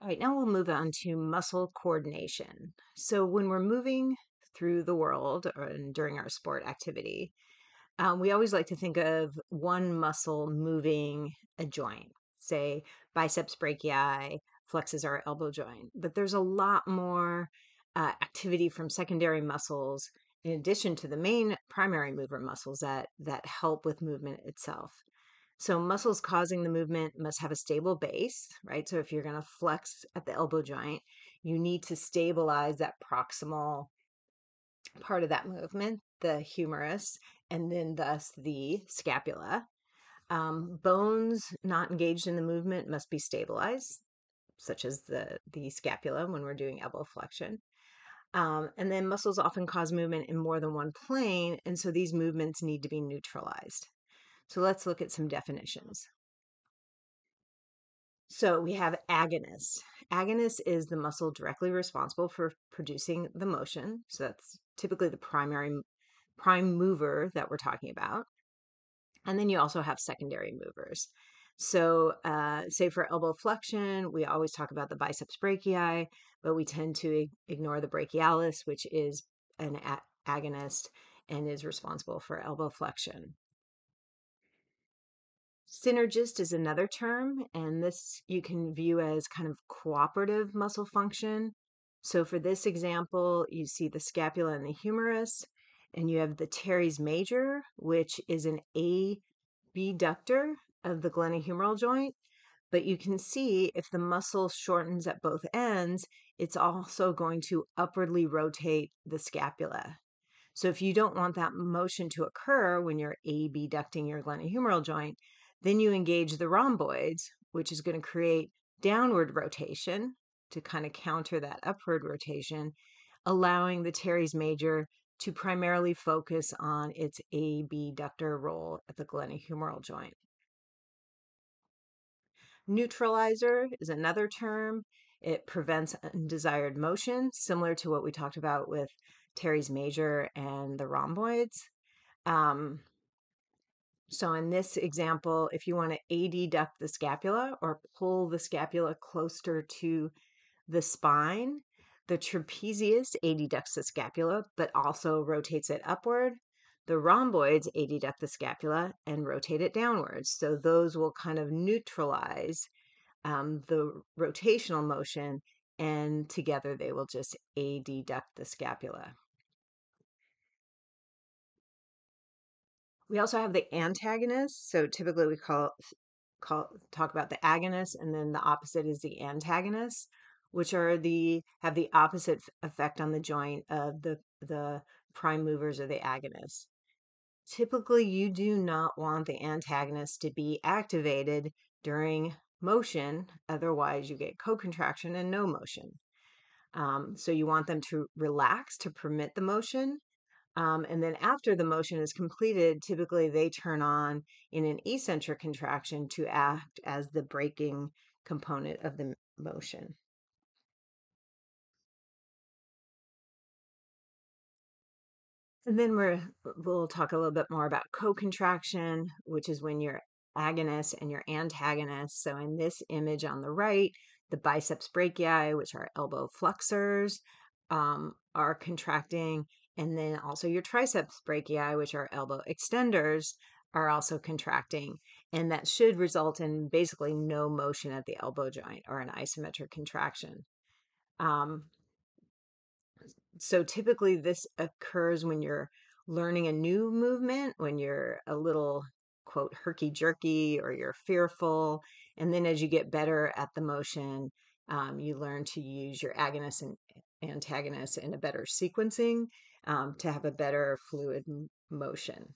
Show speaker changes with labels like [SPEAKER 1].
[SPEAKER 1] All right, now we'll move on to muscle coordination. So, when we're moving through the world and during our sport activity, um, we always like to think of one muscle moving a joint, say biceps brachii flexes our elbow joint. But there's a lot more uh, activity from secondary muscles in addition to the main primary mover muscles that that help with movement itself. So muscles causing the movement must have a stable base, right? So if you're going to flex at the elbow joint, you need to stabilize that proximal part of that movement, the humerus, and then thus the scapula. Um, bones not engaged in the movement must be stabilized, such as the, the scapula when we're doing elbow flexion. Um, and then muscles often cause movement in more than one plane, and so these movements need to be neutralized. So let's look at some definitions. So we have agonist. Agonist is the muscle directly responsible for producing the motion. So that's typically the primary prime mover that we're talking about. And then you also have secondary movers. So, uh, say for elbow flexion, we always talk about the biceps brachii, but we tend to ignore the brachialis, which is an agonist and is responsible for elbow flexion. Synergist is another term, and this you can view as kind of cooperative muscle function. So, for this example, you see the scapula and the humerus, and you have the teres major, which is an abductor of the glenohumeral joint. But you can see if the muscle shortens at both ends, it's also going to upwardly rotate the scapula. So if you don't want that motion to occur when you're abducting your glenohumeral joint, then you engage the rhomboids, which is going to create downward rotation to kind of counter that upward rotation, allowing the teres major to primarily focus on its abductor role at the glenohumeral joint. Neutralizer is another term. It prevents undesired motion, similar to what we talked about with teres major and the rhomboids. Um, so in this example, if you want to adduct the scapula or pull the scapula closer to the spine, the trapezius adducts the scapula, but also rotates it upward. The rhomboids adduct the scapula and rotate it downwards. So those will kind of neutralize um, the rotational motion, and together they will just adduct the scapula. We also have the antagonist. So typically we call call talk about the agonist, and then the opposite is the antagonist, which are the have the opposite effect on the joint of the the prime movers or the agonists. Typically, you do not want the antagonist to be activated during motion, otherwise, you get co-contraction and no motion. Um, so, you want them to relax to permit the motion. Um, and then, after the motion is completed, typically they turn on in an eccentric contraction to act as the braking component of the motion. And then we're, we'll talk a little bit more about co-contraction, which is when your agonist and your antagonist. So in this image on the right, the biceps brachii, which are elbow flexors, um, are contracting. And then also your triceps brachii, which are elbow extenders, are also contracting. And that should result in basically no motion at the elbow joint or an isometric contraction. Um, so typically this occurs when you're learning a new movement, when you're a little quote herky jerky or you're fearful. And then as you get better at the motion, um, you learn to use your agonist and antagonist in a better sequencing um, to have a better fluid motion.